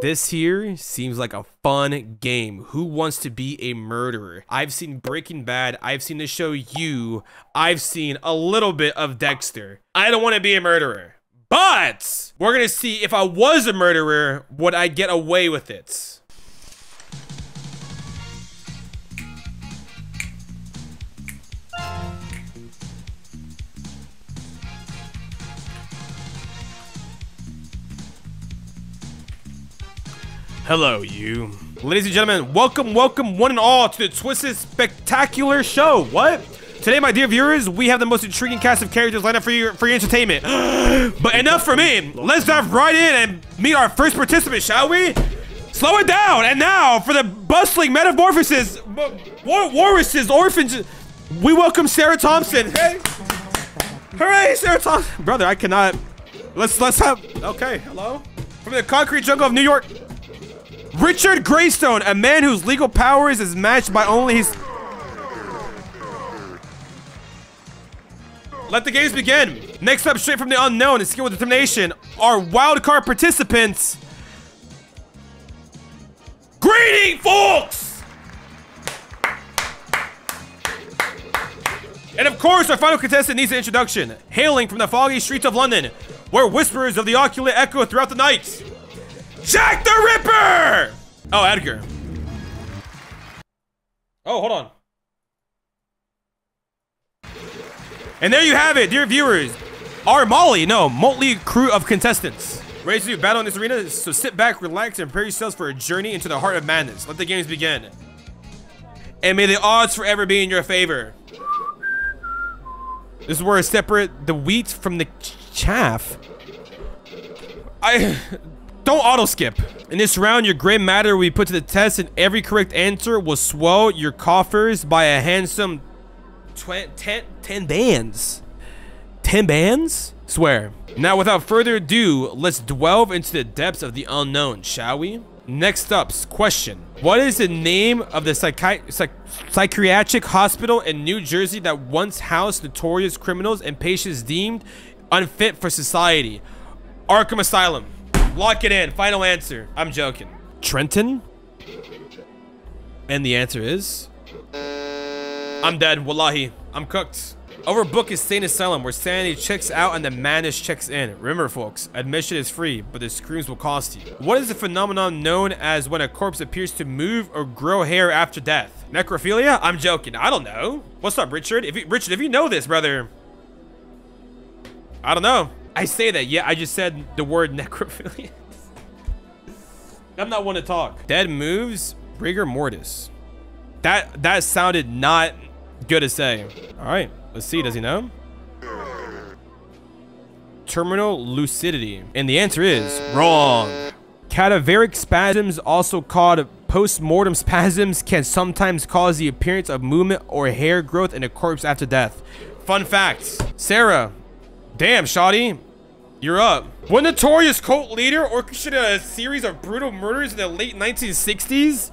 This here seems like a fun game. Who wants to be a murderer? I've seen Breaking Bad. I've seen the show You. I've seen a little bit of Dexter. I don't want to be a murderer. But we're going to see if I was a murderer, would I get away with it? Hello, you. Ladies and gentlemen, welcome, welcome, one and all, to the Twisted Spectacular Show. What? Today, my dear viewers, we have the most intriguing cast of characters lined up for your, for your entertainment. but enough for me. Let's dive right in and meet our first participant, shall we? Slow it down. And now, for the bustling metamorphosis, war orphans, we welcome Sarah Thompson. Hey. Hooray, Sarah Thompson. Brother, I cannot. Let's, let's have, okay, hello? From the concrete jungle of New York, Richard Greystone, a man whose legal powers is matched by only his... Let the games begin. Next up, straight from the unknown and skill with determination, our wildcard participants. Greeting, folks! And of course, our final contestant needs an introduction. Hailing from the foggy streets of London, where whispers of the occult echo throughout the night. Jack the Ripper! Oh, Edgar. Oh, hold on. And there you have it, dear viewers. Our Molly, no, motley crew of contestants. Ready to do battle in this arena? So sit back, relax, and prepare yourselves for a journey into the heart of madness. Let the games begin. And may the odds forever be in your favor. This is where I separate the wheat from the chaff. I... Don't auto skip. In this round, your gray matter will be put to the test and every correct answer will swell your coffers by a handsome 10, 10 bands. 10 bands? Swear. Now, without further ado, let's delve into the depths of the unknown, shall we? Next up, question. What is the name of the psychi psych psychiatric hospital in New Jersey that once housed notorious criminals and patients deemed unfit for society? Arkham Asylum. Lock it in. Final answer. I'm joking. Trenton? And the answer is... I'm dead. Wallahi. I'm cooked. Overbrook Insane Asylum, where sanity checks out and the madness checks in. Remember, folks, admission is free, but the screams will cost you. What is the phenomenon known as when a corpse appears to move or grow hair after death? Necrophilia? I'm joking. I don't know. What's up, Richard? If you, Richard, if you know this, brother, I don't know. I say that, yeah, I just said the word necrophilia. I'm not one to talk. Dead moves, rigor mortis. That that sounded not good to say. All right, let's see. Does he know? Terminal lucidity. And the answer is wrong. Cadaveric spasms, also called post-mortem spasms, can sometimes cause the appearance of movement or hair growth in a corpse after death. Fun facts. Sarah, Damn, Shoddy. You're up. What notorious cult leader orchestrated a series of brutal murders in the late 1960s,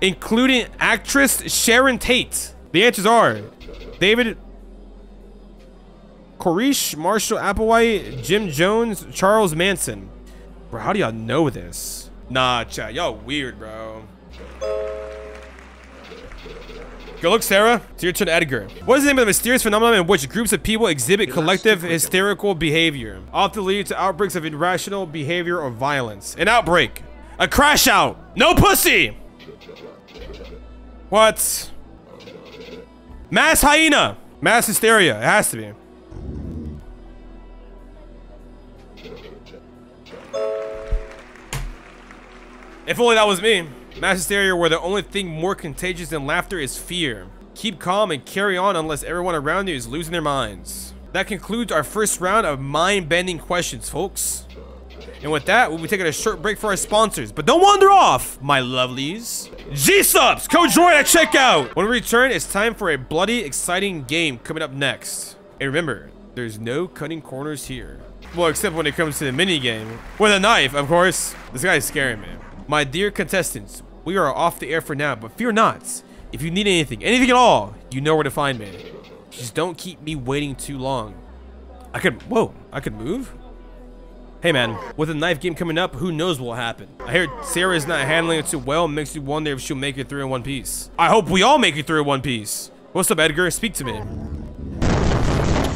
including actress Sharon Tate? The answers are David Koresh, Marshall Applewhite, Jim Jones, Charles Manson. Bro, how do y'all know this? Nah, chat. Y'all weird, bro. Good luck, Sarah. It's your turn, Edgar. What is the name of the mysterious phenomenon in which groups of people exhibit collective hysterical behavior, often leading to outbreaks of irrational behavior or violence? An outbreak. A crash out. No pussy. What? Mass hyena. Mass hysteria. It has to be. If only that was me. Mass hysteria where the only thing more contagious than laughter is fear. Keep calm and carry on unless everyone around you is losing their minds. That concludes our first round of mind-bending questions, folks. And with that, we'll be taking a short break for our sponsors. But don't wander off, my lovelies. GSupps, code join at checkout. When we return, it's time for a bloody, exciting game coming up next. And remember, there's no cutting corners here. Well, except when it comes to the mini game. With a knife, of course. This guy is scaring me. My dear contestants, we are off the air for now, but fear not. If you need anything, anything at all, you know where to find me. Just don't keep me waiting too long. I could, whoa, I could move? Hey man, with a knife game coming up, who knows what will happen? I hear Sarah is not handling it too well, makes you wonder if she'll make it through in one piece. I hope we all make it through in one piece. What's up, Edgar? Speak to me.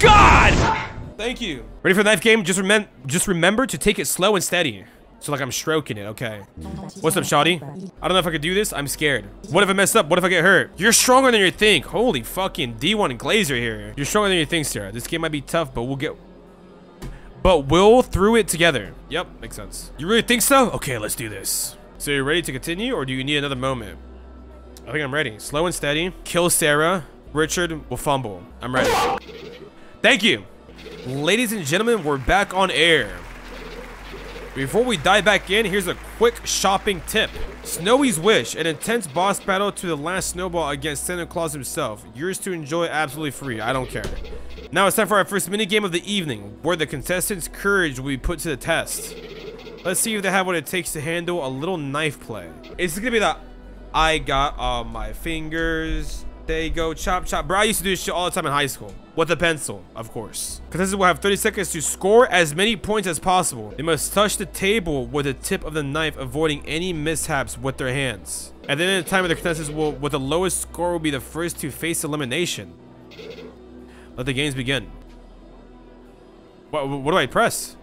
God! Thank you. Ready for the knife game? Just, just remember to take it slow and steady. So like I'm stroking it, okay. What's up, Shoddy? I don't know if I could do this. I'm scared. What if I mess up? What if I get hurt? You're stronger than you think. Holy fucking D1 Glazer here. You're stronger than you think, Sarah. This game might be tough, but we'll get... But we'll through it together. Yep, makes sense. You really think so? Okay, let's do this. So you're ready to continue, or do you need another moment? I think I'm ready. Slow and steady. Kill Sarah. Richard will fumble. I'm ready. Thank you. Ladies and gentlemen, we're back on air. Before we dive back in, here's a quick shopping tip. Snowy's Wish, an intense boss battle to the last snowball against Santa Claus himself. Yours to enjoy absolutely free, I don't care. Now it's time for our first mini game of the evening, where the contestants' courage will be put to the test. Let's see if they have what it takes to handle a little knife play. It's gonna be the I got all my fingers, they go chop chop. Bro, I used to do this shit all the time in high school. With a pencil, of course. Contestants will have 30 seconds to score as many points as possible. They must touch the table with the tip of the knife, avoiding any mishaps with their hands. At the end of the time, the contestants will, with the lowest score will be the first to face elimination. Let the games begin. What, what do I press?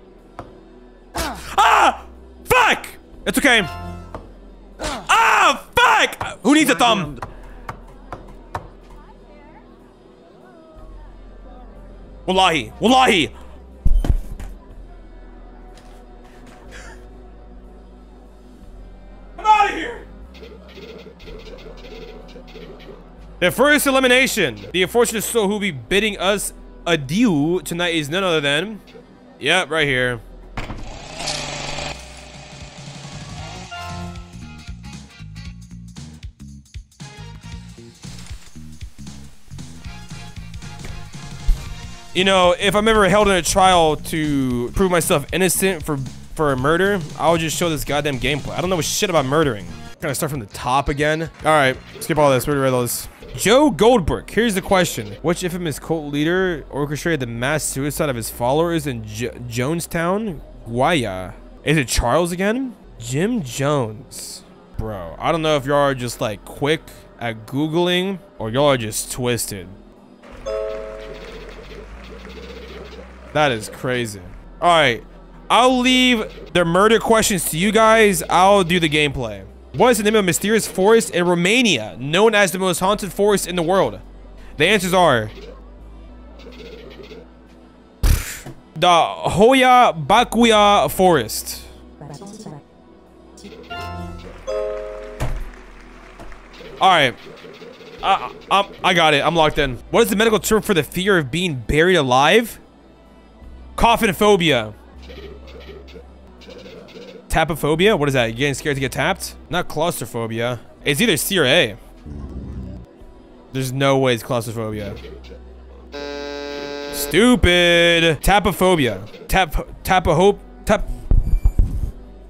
Ah! Fuck! It's okay. Ah! Fuck! Who needs a thumb? Wallahi. Wallahi. I'm out of here. The first elimination. The unfortunate soul who will be bidding us adieu tonight is none other than... Yep, right here. You know, if I'm ever held in a trial to prove myself innocent for for a murder, I'll just show this goddamn gameplay. I don't know a shit about murdering. Gotta start from the top again. All right, skip all this. Read all this? Joe Goldberg. Here's the question: Which infamous cult leader orchestrated the mass suicide of his followers in Jonestown, Guyana? Uh, is it Charles again? Jim Jones, bro. I don't know if y'all are just like quick at googling or y'all are just twisted. That is crazy. All right. I'll leave the murder questions to you guys. I'll do the gameplay. What is the name of a mysterious forest in Romania, known as the most haunted forest in the world? The answers are... The Hoia Baciu Forest. Alright. I, uh, I, uh, um, I got it. I'm locked in. What is the medical term for the fear of being buried alive? Coffin phobia. Tapophobia? What is that? You getting scared to get tapped? Not claustrophobia. It's either C or A. There's no way it's claustrophobia. Stupid. Tapophobia. Tap tapohope tap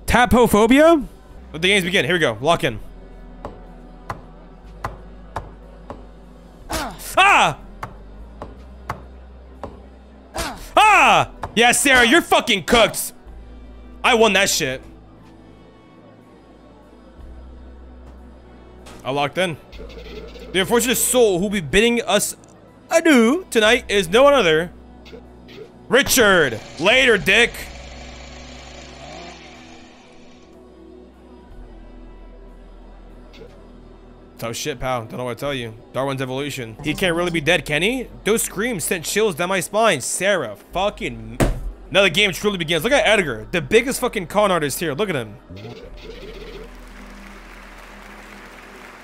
tapophobia? Let the games begin. Here we go. Lock in. Yeah, Sarah, you're fucking cooked. I won that shit. I locked in. The unfortunate soul who'll be bidding us adieu tonight is no one other. Richard. Later, dick. Tough shit, pal. Don't know what to tell you. Darwin's evolution. He can't really be dead, can he? Those screams sent chills down my spine. Sarah, fucking... Now the game truly begins. Look at Edgar, the biggest fucking con artist here. Look at him.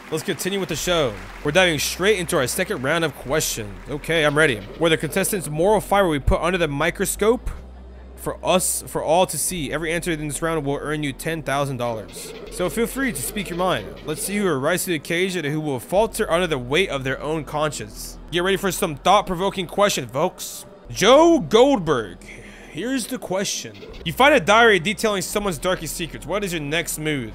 Let's continue with the show. We're diving straight into our second round of questions. Okay, I'm ready. Where the contestants' moral fiber we put under the microscope for us, for all to see. Every answer in this round will earn you $10,000. So feel free to speak your mind. Let's see who will rise to the occasion and who will falter under the weight of their own conscience. Get ready for some thought-provoking questions, folks. Joe Goldberg. Here's the question. You find a diary detailing someone's darkest secrets. What is your next move?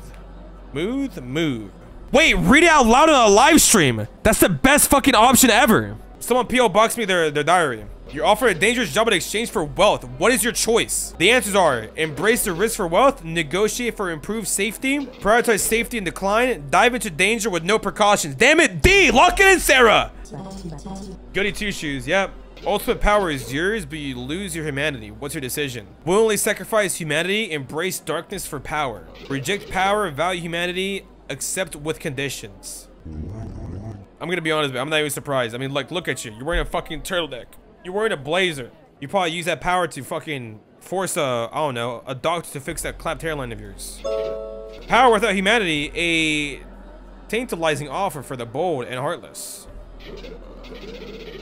Move? Move. Wait, read it out loud on a live stream. That's the best fucking option ever. Someone P.O. box me their, their diary. You're offered a dangerous job in exchange for wealth. What is your choice? The answers are embrace the risk for wealth, negotiate for improved safety, prioritize safety and decline, dive into danger with no precautions. Damn it, D! Lock it in, Sarah! Goody two shoes, yep. Ultimate power is yours, but you lose your humanity. What's your decision? Willingly sacrifice humanity, embrace darkness for power. Reject power, value humanity, accept with conditions. I'm gonna be honest, I'm not even surprised. I mean, like, look at you. You're wearing a fucking turtleneck. You're wearing a blazer. You probably use that power to fucking force a, I don't know, a doctor to fix that clapped hairline of yours. Power without humanity, a tantalizing offer for the bold and heartless.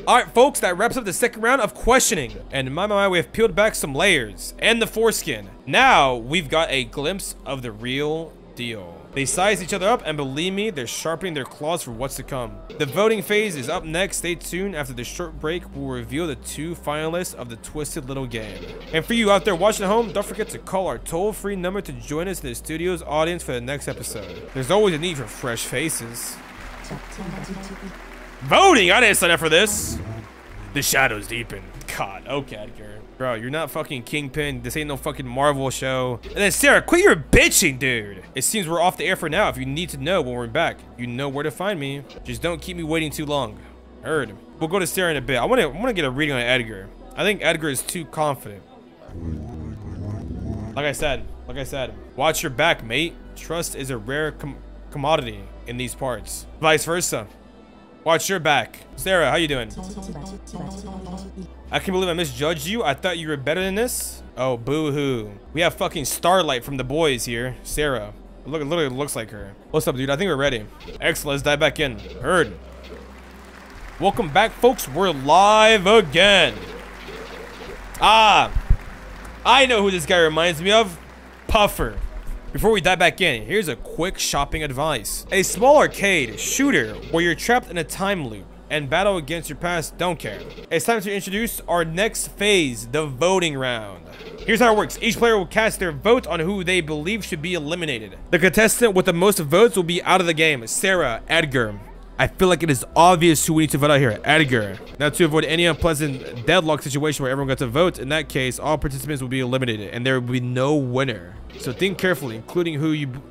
Alright, folks, that wraps up the second round of questioning. And in my mind, we have peeled back some layers and the foreskin. Now, we've got a glimpse of the real deal. They size each other up, and believe me, they're sharpening their claws for what's to come. The voting phase is up next. Stay tuned. After the short break, we'll reveal the two finalists of the Twisted Little Game. And for you out there watching at home, don't forget to call our toll-free number to join us in the studio's audience for the next episode. There's always a need for fresh faces. Voting! I didn't sign up for this. The shadows deepen. God, okay, Edgar. Bro, you're not fucking Kingpin. This ain't no fucking Marvel show. And then Sarah, quit your bitching, dude. It seems we're off the air for now. If you need to know when we're back, you know where to find me. Just don't keep me waiting too long. Heard. We'll go to Sarah in a bit. I want to I want to get a reading on Edgar. I think Edgar is too confident. Like I said, like I said, watch your back, mate. Trust is a rare com commodity in these parts. Vice versa. Watch your back. Sarah, how you doing? I can't believe I misjudged you. I thought you were better than this. Oh, boo-hoo. We have fucking Starlight from the boys here. Sarah. Look, it literally looks like her. What's up, dude? I think we're ready. Excellent. Let's dive back in. Heard. Welcome back, folks. We're live again. Ah. I know who this guy reminds me of. Puffer. Before we dive back in, here's a quick shopping advice. A small arcade shooter where you're trapped in a time loop and battle against your past don't care. It's time to introduce our next phase, the voting round. Here's how it works. Each player will cast their vote on who they believe should be eliminated. The contestant with the most votes will be out of the game. Sarah, Edgar. I feel like it is obvious who we need to vote out here. Edgar. Now to avoid any unpleasant deadlock situation where everyone gets a vote, in that case, all participants will be eliminated and there will be no winner. So think carefully, including who you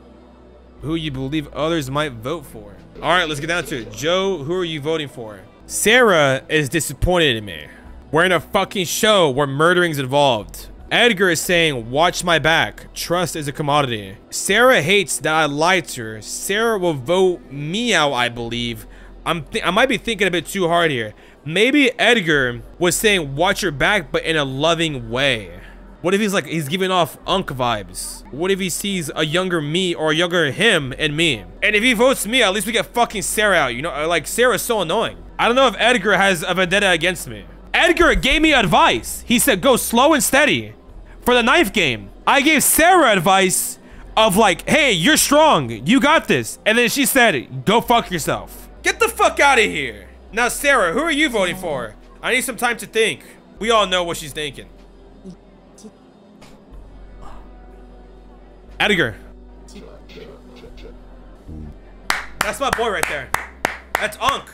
who you believe others might vote for. All right, let's get down to it. Joe, who are you voting for? Sarah is disappointed in me. We're in a fucking show where murdering's involved. Edgar is saying, watch my back. Trust is a commodity. Sarah hates that I lied to her. Sarah will vote me out, I believe. I'm I might be thinking a bit too hard here. Maybe Edgar was saying, watch your back, but in a loving way. What if he's like, he's giving off Unk vibes? What if he sees a younger me or a younger him and me? And if he votes me, at least we get fucking Sarah out, you know? Uh, like, Sarah's so annoying. I don't know if Edgar has a vendetta against me. Edgar gave me advice. He said, go slow and steady. For the knife game, I gave Sarah advice of like, hey, you're strong. You got this. And then she said, go fuck yourself. Get the fuck out of here. Now, Sarah, who are you voting for? I need some time to think. We all know what she's thinking. Edgar. That's my boy right there. That's Unk.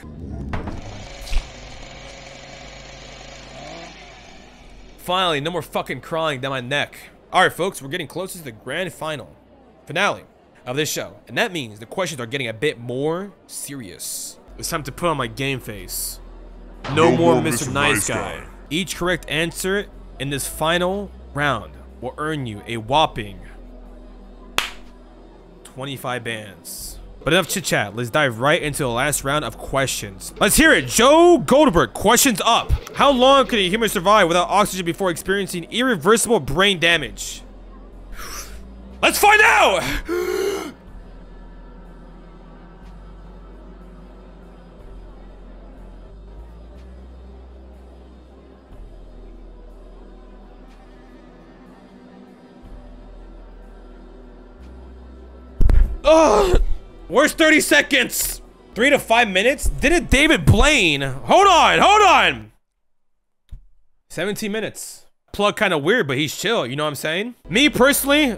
Finally, no more fucking crying down my neck. Alright, folks, we're getting closer to the grand final. Finale of this show. And that means the questions are getting a bit more serious. It's time to put on my game face. No, no more, more Mr. Mr. Nice, guy. guy. Each correct answer in this final round will earn you a whopping 25 bands. But enough chit chat. Let's dive right into the last round of questions. Let's hear it. Joe Goldberg, questions up. How long could a human survive without oxygen before experiencing irreversible brain damage? Let's find out! Ugh! Where's 30 seconds? Three to five minutes? Didn't David Blaine? Hold on, hold on! 17 minutes. Plug kind of weird, but he's chill, you know what I'm saying? Me personally,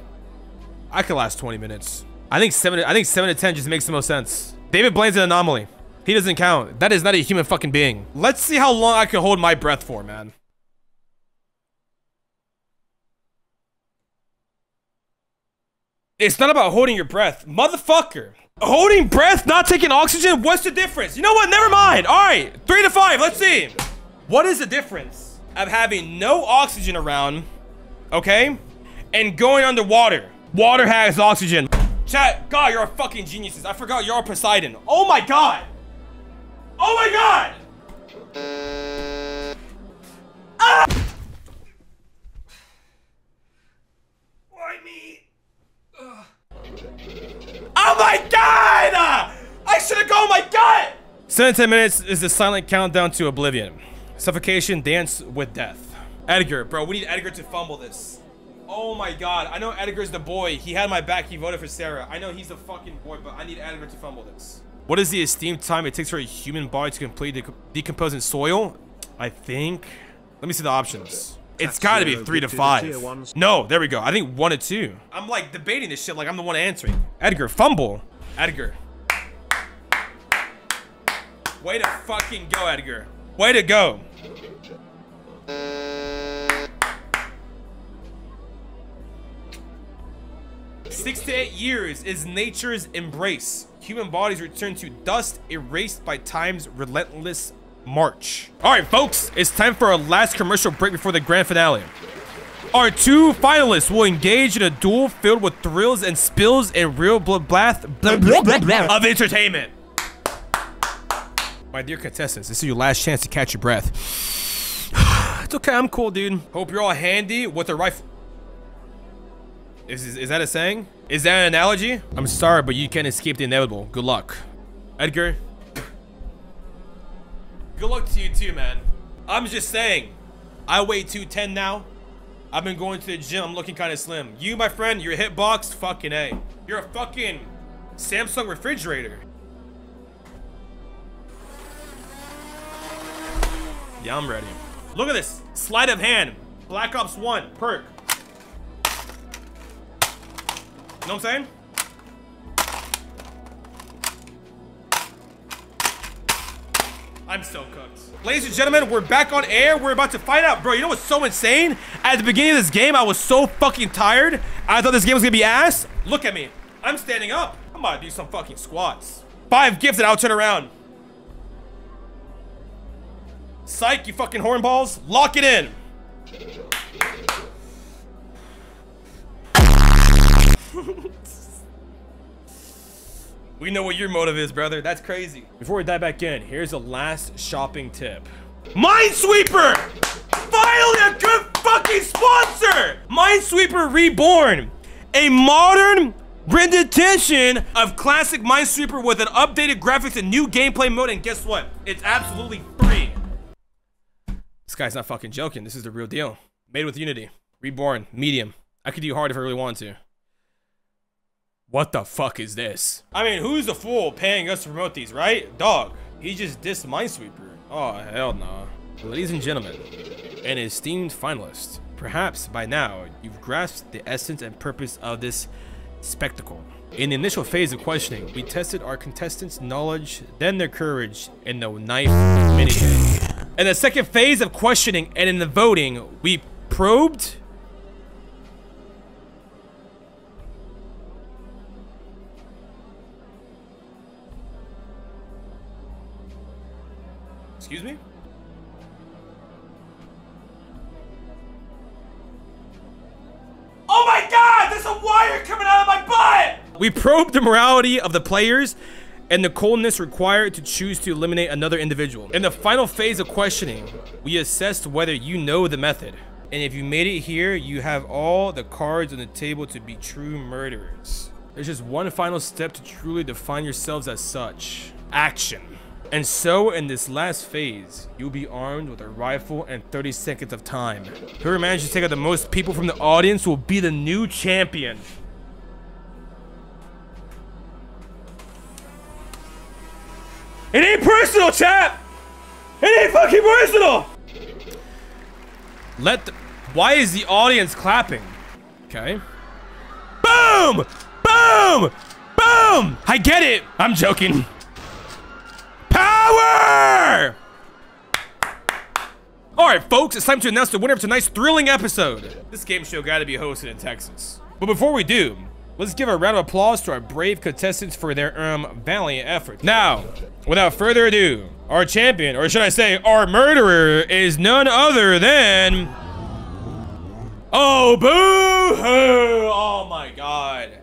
I could last 20 minutes. I think seven I think seven to 10 just makes the most sense. David Blaine's an anomaly. He doesn't count. That is not a human fucking being. Let's see how long I can hold my breath for, man. It's not about holding your breath. Motherfucker. Holding breath, not taking oxygen, what's the difference? You know what? Never mind. All right, three to five. Let's see. What is the difference of having no oxygen around, okay, and going underwater? Water has oxygen. Chat, God, you're a fucking geniuses. I forgot you're Poseidon. Oh my God. Oh my God. Ah! Why me? Oh my god! Uh, I should have gone my gut! 7 10 minutes is the silent countdown to oblivion. Suffocation, dance with death. Edgar, bro, we need Edgar to fumble this. Oh my god, I know Edgar's the boy. He had my back, he voted for Sarah. I know he's the fucking boy, but I need Edgar to fumble this. What is the esteemed time it takes for a human body to completely decompose in soil? I think... Let me see the options. It's got to be three to five. No, there we go. I think one to two. I'm like debating this shit like I'm the one answering. Edgar, fumble. Edgar. Way to fucking go, Edgar. Way to go. Six to eight years is nature's embrace. Human bodies return to dust erased by time's relentless March. All right, folks, it's time for our last commercial break before the grand finale. Our two finalists will engage in a duel filled with thrills and spills and real bloodbath of entertainment. My dear contestants, this is your last chance to catch your breath. it's okay, I'm cool, dude. Hope you're all handy with a rifle. Is, is, is that a saying? Is that an analogy? I'm sorry, but you can't escape the inevitable. Good luck. Edgar, Good luck to you too, man. I'm just saying, I weigh 210 now. I've been going to the gym. I'm looking kind of slim. You, my friend, your hitbox, fucking A. You're a fucking Samsung refrigerator. Yeah, I'm ready. Look at this. Sleight of hand. Black Ops 1. Perk. You know what I'm saying? I'm so cooked. Ladies and gentlemen, we're back on air. We're about to find out. Bro, you know what's so insane? At the beginning of this game, I was so fucking tired. I thought this game was gonna be ass. Look at me. I'm standing up. I'm about to do some fucking squats. Five gifted, I'll turn around. Psych, you fucking hornballs. Lock it in. We know what your motive is, brother. That's crazy. Before we dive back in, here's a last shopping tip. Minesweeper! Finally a good fucking sponsor! Minesweeper Reborn. A modern rendition of classic Minesweeper with an updated graphics and new gameplay mode. And guess what? It's absolutely free. This guy's not fucking joking. This is the real deal. Made with Unity. Reborn. Medium. I could do hard if I really wanted to. What the fuck is this? I mean, who's the fool paying us to promote these, right? Dog. He just dissed Minesweeper. Oh, hell no. Nah. Ladies and gentlemen, an esteemed finalist, perhaps by now you've grasped the essence and purpose of this spectacle. In the initial phase of questioning, we tested our contestants' knowledge, then their courage in the knife minigame. In the second phase of questioning and in the voting, we probed Excuse me? Oh my god! There's a wire coming out of my butt! We probed the morality of the players and the coldness required to choose to eliminate another individual. In the final phase of questioning, we assessed whether you know the method. And if you made it here, you have all the cards on the table to be true murderers. There's just one final step to truly define yourselves as such. Action. And so, in this last phase, you'll be armed with a rifle and 30 seconds of time. Whoever manages to take out the most people from the audience will be the new champion. It ain't personal, chap! It ain't fucking personal! Let the- Why is the audience clapping? Okay. Boom! Boom! Boom! I get it! I'm joking. Alright, folks, it's time to announce the winner of tonight's thrilling episode. This game show gotta be hosted in Texas. But before we do, let's give a round of applause to our brave contestants for their um valiant effort. Now, without further ado, our champion, or should I say, our murderer, is none other than. Oh, boo hoo! Oh my god.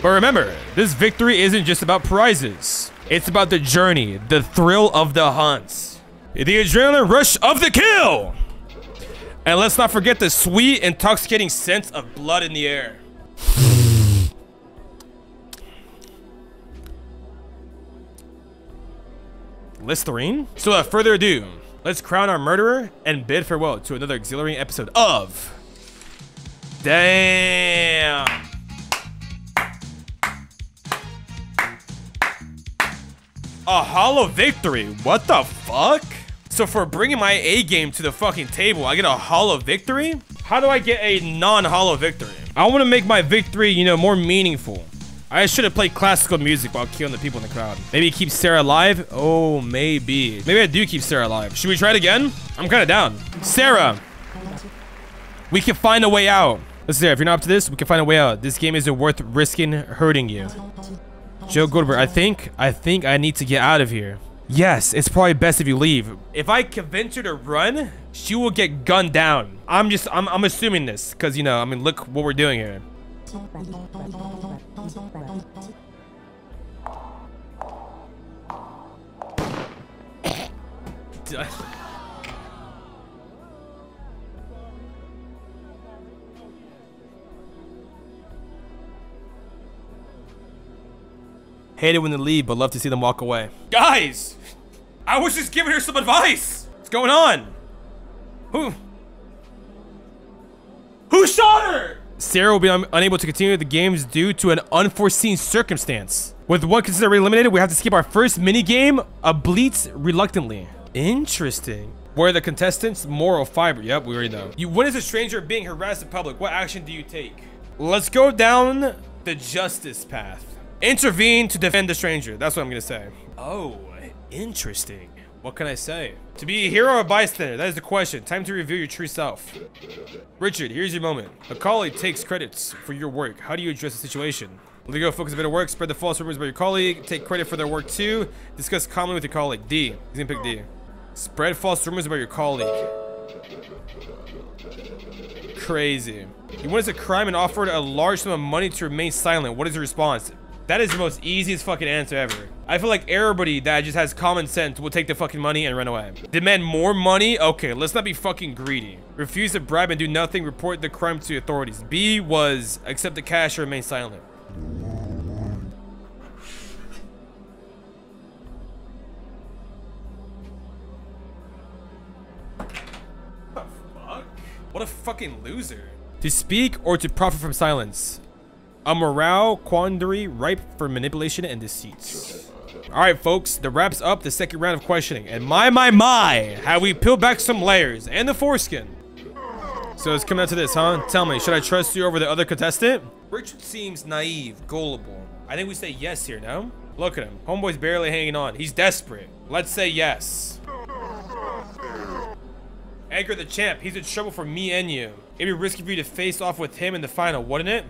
But remember, this victory isn't just about prizes. It's about the journey, the thrill of the hunt, the adrenaline rush of the kill. And let's not forget the sweet, intoxicating scent of blood in the air. Listerine? So without further ado, let's crown our murderer and bid farewell to another exhilarating episode of... Damn! A hollow victory? What the fuck? So for bringing my A game to the fucking table, I get a hollow victory? How do I get a non-hollow victory? I want to make my victory, you know, more meaningful. I should have played classical music while killing the people in the crowd. Maybe keep Sarah alive? Oh, maybe. Maybe I do keep Sarah alive. Should we try it again? I'm kind of down. Sarah! We can find a way out. Listen, Sarah, if you're not up to this, we can find a way out. This game isn't worth risking hurting you. Joe Goldberg, I think, I think I need to get out of here. Yes, it's probably best if you leave. If I convince her to run, she will get gunned down. I'm just, I'm, I'm assuming this, because, you know, I mean, look what we're doing here. Hate it when they leave, but love to see them walk away. Guys! I was just giving her some advice! What's going on? Who? Who shot her? Sarah will be un unable to continue the games due to an unforeseen circumstance. With one contestant eliminated, we have to skip our first mini game, a Bleats reluctantly. Interesting. Where the contestants' moral fiber. Yep, we already know. You witness a stranger being harassed in public. What action do you take? Let's go down the justice path. Intervene to defend the stranger. That's what I'm gonna say. Oh, interesting. What can I say? To be a hero or a bystander? That is the question. Time to reveal your true self. Richard, here's your moment. A colleague takes credits for your work. How do you address the situation? Let go focus a bit of work. Spread the false rumors about your colleague. Take credit for their work too. Discuss calmly with your colleague. D. He's gonna pick D. Spread false rumors about your colleague. Crazy. He witnessed a crime and offered a large sum of money to remain silent. What is your response? That is the most easiest fucking answer ever. I feel like everybody that just has common sense will take the fucking money and run away. Demand more money? Okay, let's not be fucking greedy. Refuse to bribe and do nothing. Report the crime to the authorities. B was accept the cash or remain silent. What a fucking loser. To speak or to profit from silence. A morale quandary ripe for manipulation and deceit. Alright folks, that wraps up the second round of questioning. And my, my, my, how we peeled back some layers and the foreskin. So it's coming out to this, huh? Tell me, should I trust you over the other contestant? Richard seems naive, gullible. I think we say yes here, no? Look at him. Homeboy's barely hanging on. He's desperate. Let's say yes. Edgar the champ, he's in trouble for me and you. It'd be risky for you to face off with him in the final, wouldn't it?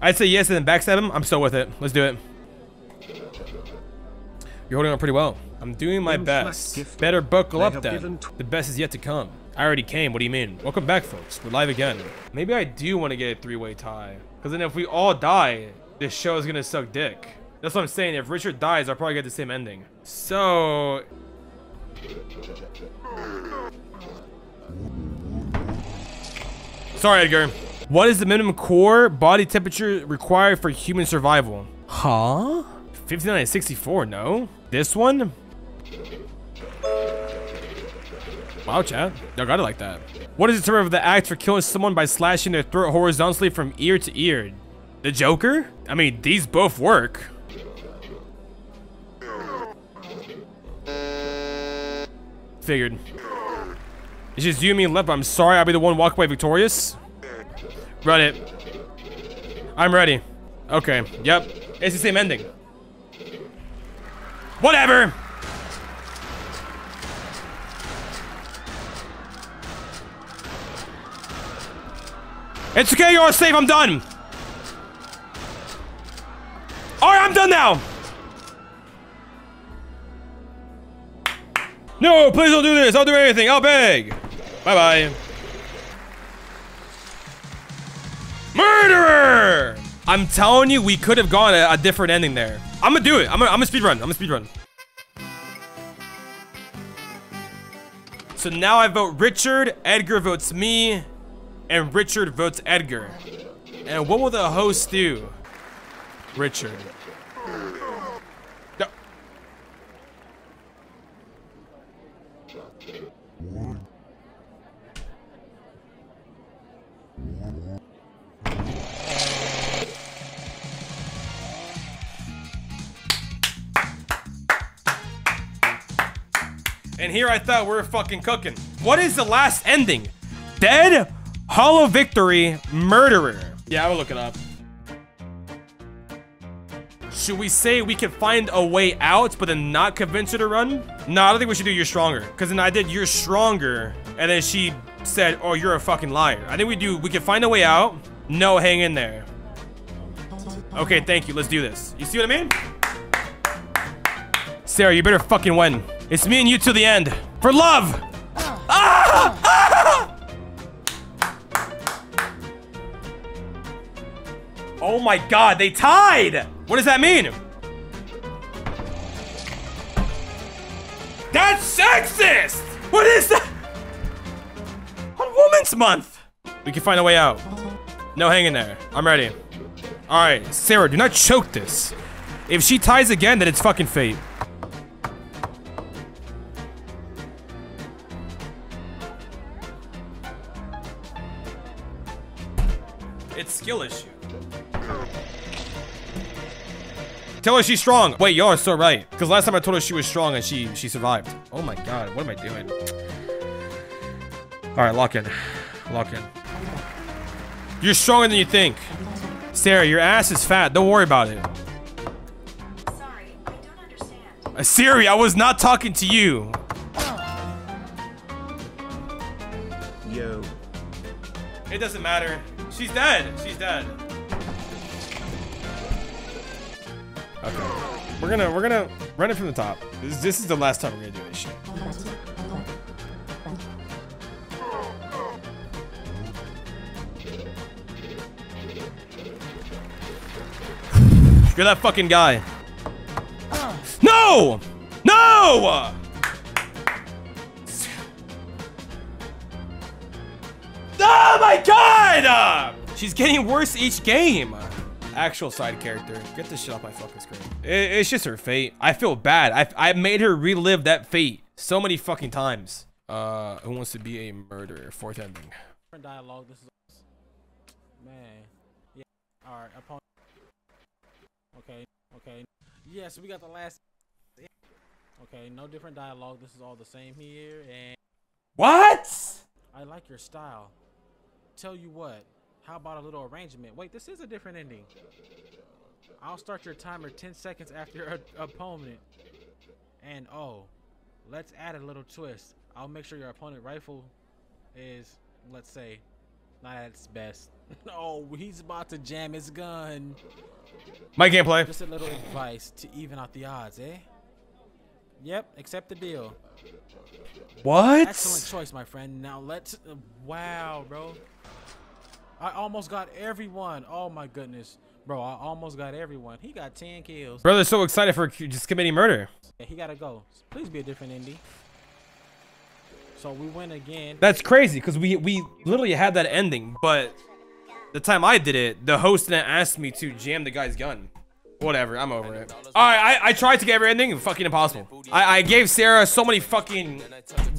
I'd say yes and then backstab him. I'm still with it. Let's do it. You're holding on pretty well. I'm doing my best. Better buckle up then. The best is yet to come. I already came. What do you mean? Welcome back, folks. We're live again. Maybe I do want to get a three-way tie. Because then if we all die, this show is going to suck dick. That's what I'm saying. If Richard dies, I'll probably get the same ending. So... Sorry, Edgar. What is the minimum core body temperature required for human survival? Huh? 59 and 64, no? This one? Wow, chat. Y'all got it like that. What is the term of the act for killing someone by slashing their throat horizontally from ear to ear? The Joker? I mean, these both work. Figured. It's just you and me left, but I'm sorry I'll be the one walk away victorious. Run it. I'm ready. Okay, yep. It's the same ending. Whatever! It's okay, you're safe, I'm done! Alright, I'm done now! No, please don't do this. I'll do anything. I'll beg. Bye-bye. Murderer! I'm telling you, we could have gone a, a different ending there. I'm gonna do it. I'm gonna, I'm gonna speed run. I'm gonna speed run. So now I vote Richard, Edgar votes me, and Richard votes Edgar. And what will the host do? Richard. And here I thought we were fucking cooking. What is the last ending? Dead, hollow victory, murderer. Yeah, I will look it up. Should we say we can find a way out, but then not convince her to run? No, I don't think we should do you're stronger. Because then I did you're stronger, and then she said, oh, you're a fucking liar. I think we do, we can find a way out. No, hang in there. Okay, thank you. Let's do this. You see what I mean? Sarah, you better fucking win. It's me and you till the end. For love! Ah! Ah! Oh my god, they tied! What does that mean? That's sexist! What is that? On Women's Month! We can find a way out. No hanging there. I'm ready. Alright, Sarah, do not choke this. If she ties again, then it's fucking fate. It's skill issue. Tell her she's strong. Wait, y'all are so right. Because last time I told her she was strong and she she survived. Oh my god, what am I doing? All right, lock in. Lock in. You're stronger than you think. Sarah, your ass is fat. Don't worry about it. Sorry, I don't understand. Uh, Siri, I was not talking to you. Yo. It doesn't matter. She's dead. She's dead. Okay. We're gonna we're gonna run it from the top. This, this is the last time we're gonna do this shit. You're that fucking guy. No! No! God! Uh, she's getting worse each game. Actual side character. Get this shit off my fucking screen. It, it's just her fate. I feel bad. I, I made her relive that fate so many fucking times. Uh, who wants to be a murderer? Fourth ending. different dialogue. This is man. Yeah. All right. Opponent. Okay. Okay. Yes, we got the last. Okay. No different dialogue. This is all the same here, and What? I like your style. Tell you what. How about a little arrangement? Wait, this is a different ending. I'll start your timer 10 seconds after your opponent. And oh, let's add a little twist. I'll make sure your opponent rifle is, let's say, not at its best. oh, he's about to jam his gun. My gameplay. Just a little advice to even out the odds, eh? Yep, accept the deal. What? Excellent choice, my friend. Now let's. Uh, wow, bro. I almost got everyone. Oh my goodness, bro. I almost got everyone. He got 10 kills. Brother's so excited for just committing murder. Yeah, he gotta go. Please be a different indie. So we win again. That's crazy because we we literally had that ending, but the time I did it, the host didn't ask me to jam the guy's gun. Whatever, I'm over it. All right, I, I tried to get every ending, fucking impossible. I, I gave Sarah so many fucking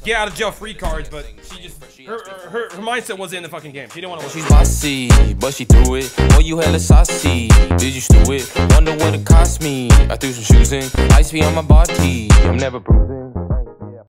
get out of jail free cards, but she just her her, her, her mindset wasn't in the fucking game. She didn't want to. She's bossy, but she threw it. Oh, you hella saucy. Did you stew it? Wonder what it cost me. I threw some shoes in. Ice be on my body. I'm never bruising.